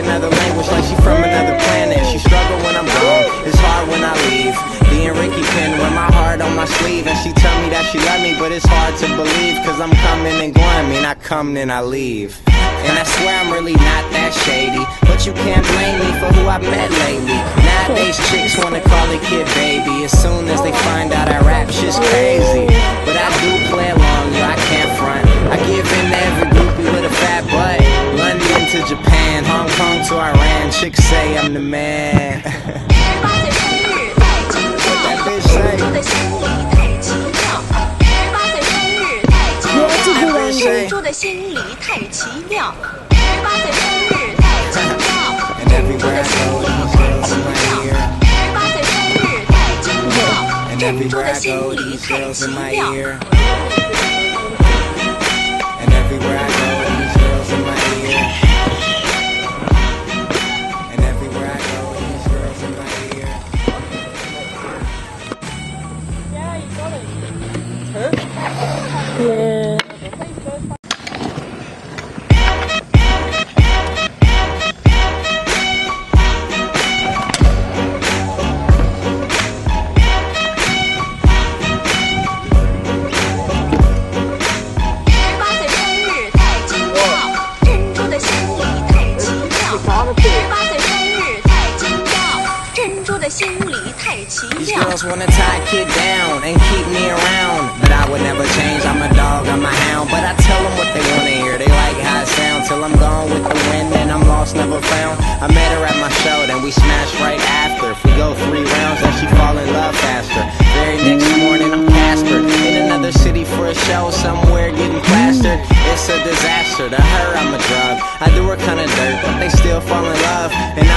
another language like she from another planet. She struggle when I'm gone, it's hard when I leave. Being Ricky Pin with my heart on my sleeve and she tell me that she love me, but it's hard to believe cause I'm coming and going. I mean, I come and I leave. And I swear I'm really not that shady, but you can't blame me for who I met lately. Nowadays chicks wanna call a kid to Japan, Hong Kong to Iran, chicks say I'm the man. and everywhere I go, these girls in my ear. And everywhere I go, these girls in my ear. 奇 These 妙。girls wanna tie a kid down and keep me around. But I would never change, lost, never found. I met her at my show, then we smashed right after. If we go three rounds, then she fall in love faster. Very next morning, I'm Casper. In another city for a show, somewhere getting plastered. It's a disaster. To her, I'm a drug. I do her kinda dirt, but they still fall in love. And